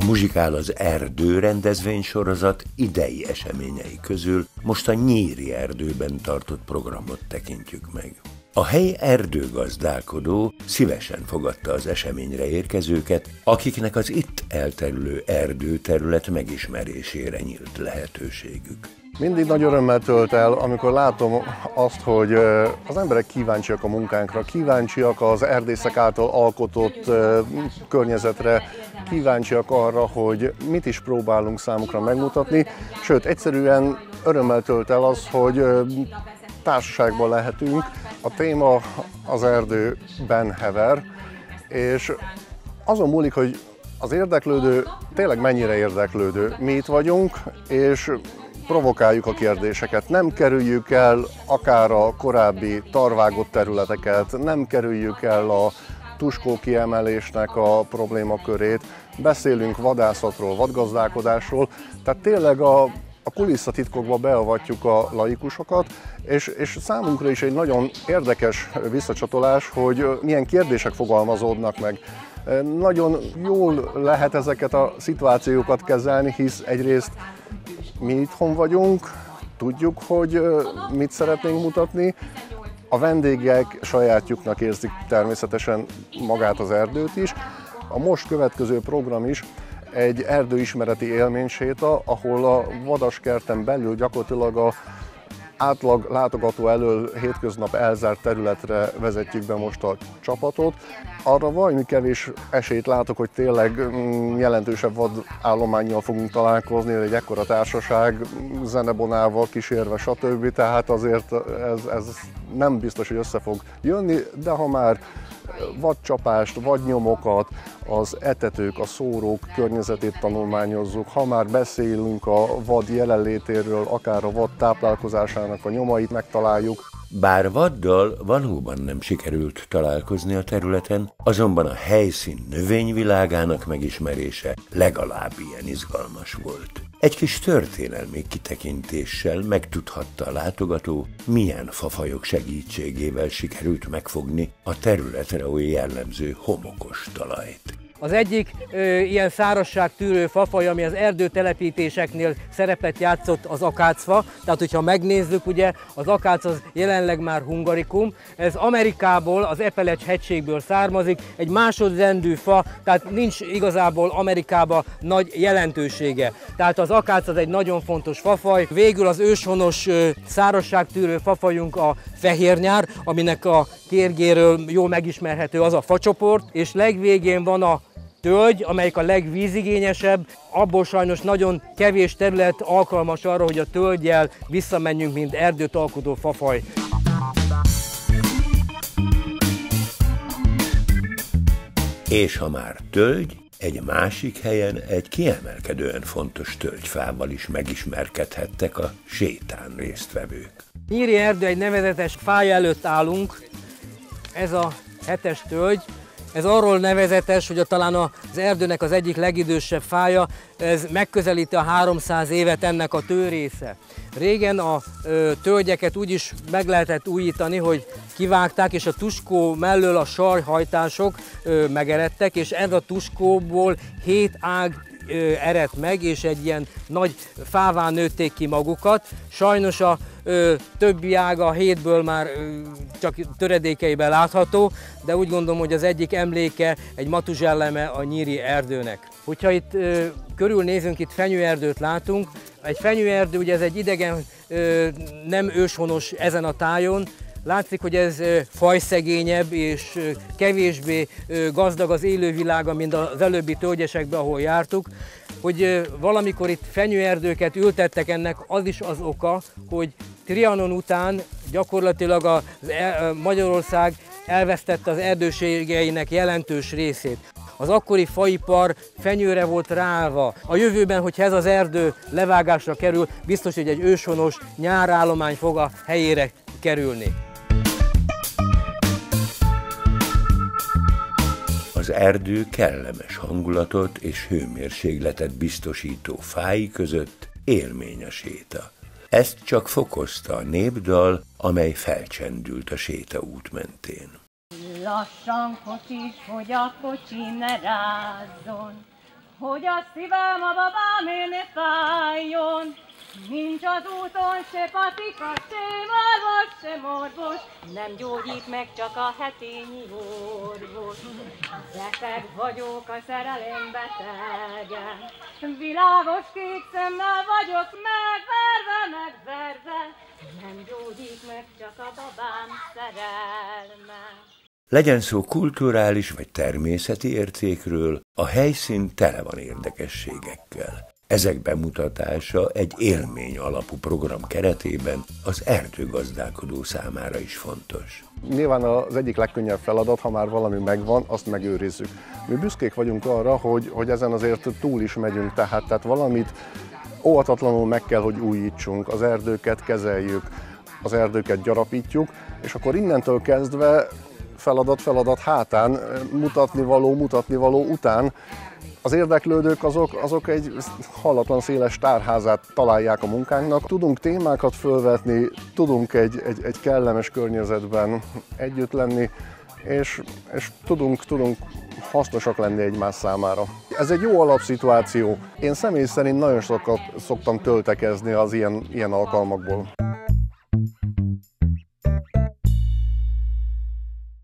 A Muzsikál az Erdő rendezvénysorozat idei eseményei közül most a Nyíri erdőben tartott programot tekintjük meg. A helyi erdőgazdálkodó szívesen fogadta az eseményre érkezőket, akiknek az itt elterülő erdőterület megismerésére nyílt lehetőségük. Mindig nagy örömmel tölt el, amikor látom azt, hogy az emberek kíváncsiak a munkánkra, kíváncsiak az erdészek által alkotott környezetre, kíváncsiak arra, hogy mit is próbálunk számukra megmutatni, sőt, egyszerűen örömmel tölt el az, hogy társaságban lehetünk, a téma az erdőben hever, és azon múlik, hogy az érdeklődő tényleg mennyire érdeklődő. Mi itt vagyunk, és provokáljuk a kérdéseket. Nem kerüljük el akár a korábbi tarvágott területeket, nem kerüljük el a tuskó kiemelésnek a problémakörét, beszélünk vadászatról, vadgazdálkodásról, tehát tényleg a, a kulisszatitkokba beavatjuk a laikusokat, és, és számunkra is egy nagyon érdekes visszacsatolás, hogy milyen kérdések fogalmazódnak meg. Nagyon jól lehet ezeket a szituációkat kezelni, hisz egyrészt mi itthon vagyunk, tudjuk, hogy mit szeretnénk mutatni, a vendégek sajátjuknak érzik természetesen magát az erdőt is. A most következő program is egy erdőismereti élményséta, ahol a vadaskerten belül gyakorlatilag a átlag látogató elől hétköznap elzárt területre vezetjük be most a csapatot. Arra valami kevés esélyt látok, hogy tényleg mm, jelentősebb vadállományjal fogunk találkozni, egy ekkora társaság, zenebonával kísérve, stb. Tehát azért ez, ez nem biztos, hogy össze fog jönni, de ha már vadcsapást, vadnyomokat, az etetők, a szórók környezetét tanulmányozzuk. Ha már beszélünk a vad jelenlétéről, akár a vad táplálkozásának a nyomait megtaláljuk, bár vaddal valóban nem sikerült találkozni a területen, azonban a helyszín növényvilágának megismerése legalább ilyen izgalmas volt. Egy kis történelmi kitekintéssel megtudhatta a látogató, milyen fafajok segítségével sikerült megfogni a területre oly jellemző homokos talajt. Az egyik ö, ilyen szárazságtűrő fafaj, ami az erdőtelepítéseknél szerepet játszott, az akácfa. Tehát, hogyha megnézzük, ugye az akác az jelenleg már hungarikum. Ez Amerikából, az Epelecs hegységből származik, egy másodrendű fa, tehát nincs igazából Amerikába nagy jelentősége. Tehát az akác az egy nagyon fontos fafaj. Végül az őshonos ö, szárazságtűrő fafajunk a fehérnyár, aminek a kérgéről jól megismerhető az a facsoport, és legvégén van a tölgy, amelyik a legvízigényesebb, abból sajnos nagyon kevés terület alkalmas arra, hogy a tölgyel visszamenjünk, mint erdőt alkotó fafaj. És ha már tölgy, egy másik helyen egy kiemelkedően fontos tölgyfával is megismerkedhettek a sétán résztvevők. Nyíri erdő egy nevezetes fája előtt állunk, ez a hetes tölgy, ez arról nevezetes, hogy a, talán az erdőnek az egyik legidősebb fája, ez megközelíti a 300 évet ennek a tőrésze. Régen a ö, tölgyeket úgy is meg lehetett újítani, hogy kivágták, és a tuskó mellől a sarhajtások ö, megeredtek, és ez a tuskóból hét ág eredt meg, és egy ilyen nagy fává nőtték ki magukat. Sajnos a ö, többi ága a hétből már ö, csak töredékeiben látható, de úgy gondolom, hogy az egyik emléke egy matuzselleme a nyíri erdőnek. Hogyha itt ö, körülnézünk, itt fenyőerdőt látunk. Egy fenyőerdő, ugye ez egy idegen, ö, nem őshonos ezen a tájon, Látszik, hogy ez fajszegényebb és kevésbé gazdag az élővilága, mint az előbbi tölgyesekben, ahol jártuk. Hogy valamikor itt fenyőerdőket ültettek ennek, az is az oka, hogy Trianon után gyakorlatilag a e, Magyarország elvesztette az erdőségeinek jelentős részét. Az akkori faipar fenyőre volt ráva. A jövőben, hogyha ez az erdő levágásra kerül, biztos, hogy egy őshonos nyárállomány fog a helyére kerülni. Az erdő kellemes hangulatot és hőmérsékletet biztosító fái között élmény a séta. Ezt csak fokozta a népdal, amely felcsendült a sétaút mentén. Lassan kocsis, hogy a kocsi ne rázzon, hogy a szívem a babám ne fájjon. Nincs az úton se patika, se marvos, se morbos, nem gyógyít meg csak a hetényi orvos. Beteg vagyok a szerelem betegen, világos kék szemmel vagyok megverve, megverve, nem gyógyít meg csak a babám szerelme. Legyen szó kulturális vagy természeti értékről, a helyszín tele van érdekességekkel. Ezek bemutatása egy élmény alapú program keretében az erdőgazdálkodó számára is fontos. Nyilván az egyik legkönnyebb feladat, ha már valami megvan, azt megőrizzük. Mi büszkék vagyunk arra, hogy, hogy ezen azért túl is megyünk, tehát, tehát valamit óvatatlanul meg kell, hogy újítsunk, az erdőket kezeljük, az erdőket gyarapítjuk, és akkor innentől kezdve feladat feladat hátán, mutatni való, mutatni való után az érdeklődők azok, azok egy hallatlan széles tárházát találják a munkánknak. Tudunk témákat fölvetni, tudunk egy, egy, egy kellemes környezetben együtt lenni, és, és tudunk, tudunk hasznosak lenni egymás számára. Ez egy jó alapszituáció. Én személy szerint nagyon sokat szoktam töltekezni az ilyen, ilyen alkalmakból.